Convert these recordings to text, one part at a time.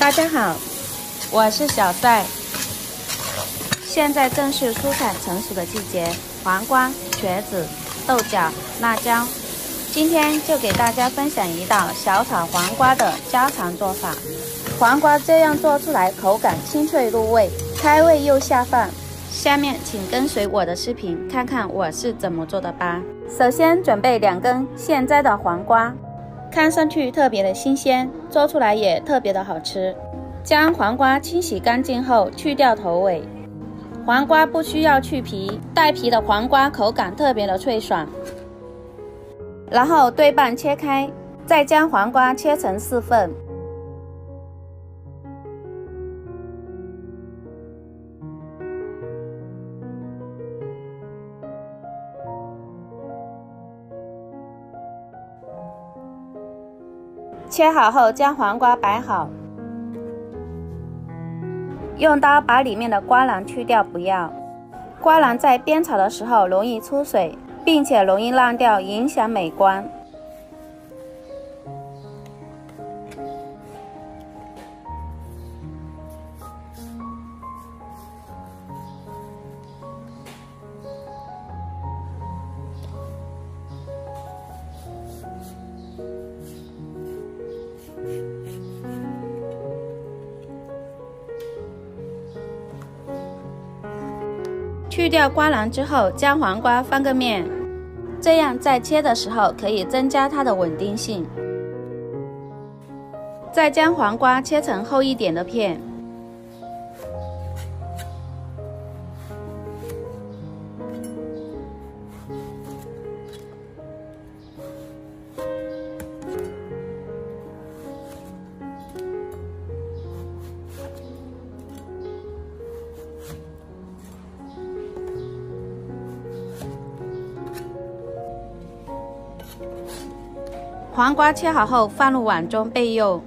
大家好，我是小帅。现在正是蔬菜成熟的季节，黄瓜、茄子、豆角、辣椒。今天就给大家分享一道小炒黄瓜的家常做法。黄瓜这样做出来，口感清脆入味，开胃又下饭。下面请跟随我的视频，看看我是怎么做的吧。首先准备两根现摘的黄瓜，看上去特别的新鲜，做出来也特别的好吃。将黄瓜清洗干净后，去掉头尾。黄瓜不需要去皮，带皮的黄瓜口感特别的脆爽。然后对半切开，再将黄瓜切成四份，切好后将黄瓜摆好，用刀把里面的瓜瓤去掉，不要。瓜瓤在煸炒的时候容易出水。并且容易烂掉，影响美观。去掉瓜瓤之后，将黄瓜翻个面，这样在切的时候可以增加它的稳定性。再将黄瓜切成厚一点的片。黄瓜切好后放入碗中备用。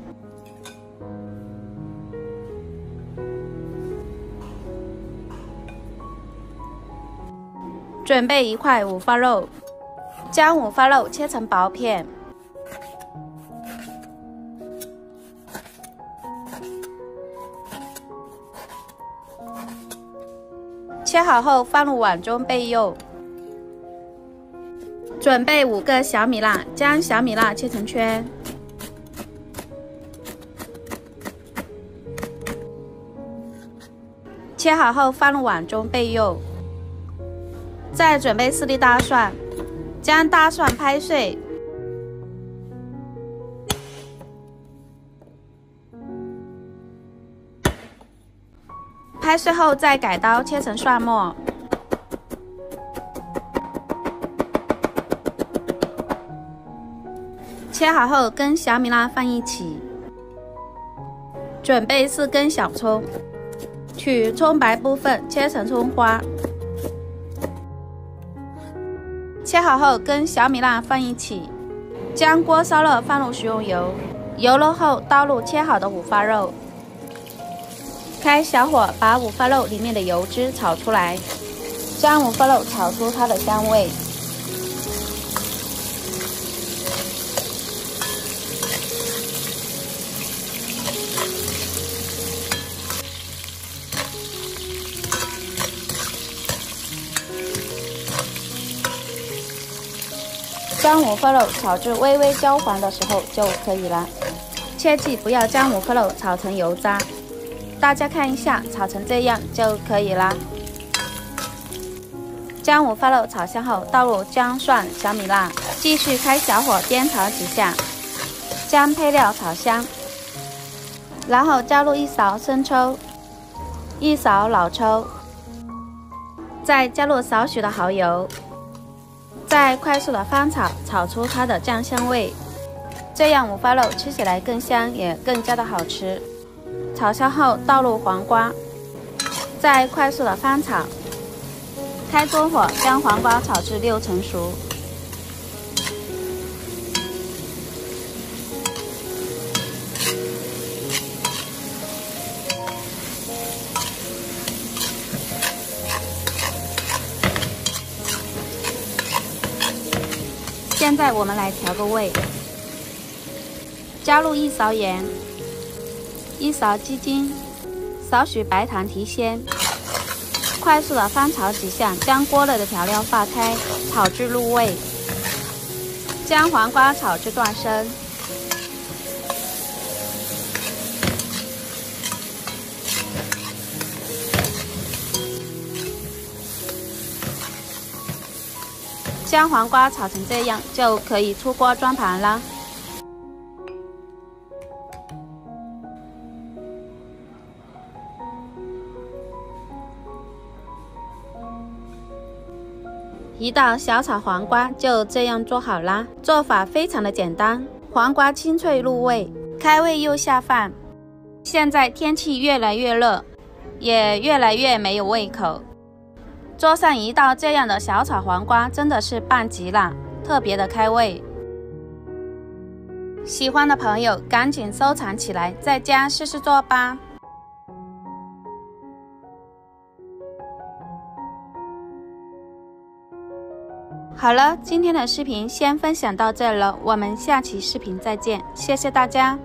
准备一块五花肉，将五花肉切成薄片，切好后放入碗中备用。准备五个小米辣，将小米辣切成圈，切好后放入碗中备用。再准备四粒大蒜，将大蒜拍碎，拍碎后再改刀切成蒜末。切好后跟小米辣放一起，准备四根小葱，取葱白部分切成葱花。切好后跟小米辣放一起，将锅烧热，放入食用油，油热后倒入切好的五花肉，开小火把五花肉里面的油脂炒出来，将五花肉炒出它的香味。将五花肉炒至微微焦黄的时候就可以了，切记不要将五花肉炒成油渣。大家看一下，炒成这样就可以了。将五花肉炒香后，倒入姜、蒜、小米辣，继续开小火煸炒几下，将配料炒香，然后加入一勺生抽，一勺老抽，再加入少许的蚝油。再快速的翻炒，炒出它的酱香味，这样五花肉吃起来更香，也更加的好吃。炒香后倒入黄瓜，再快速的翻炒，开中火将黄瓜炒至六成熟。现在我们来调个味，加入一勺盐，一勺鸡精，少许白糖提鲜，快速的翻炒几下，将锅内的调料化开，炒至入味，将黄瓜炒至断生。将黄瓜炒成这样，就可以出锅装盘了。一道小炒黄瓜就这样做好啦，做法非常的简单，黄瓜清脆入味，开胃又下饭。现在天气越来越热，也越来越没有胃口，做上一道这样的小炒黄瓜真的是棒极了，特别的开胃。喜欢的朋友赶紧收藏起来，在家试试做吧。好了，今天的视频先分享到这了，我们下期视频再见，谢谢大家。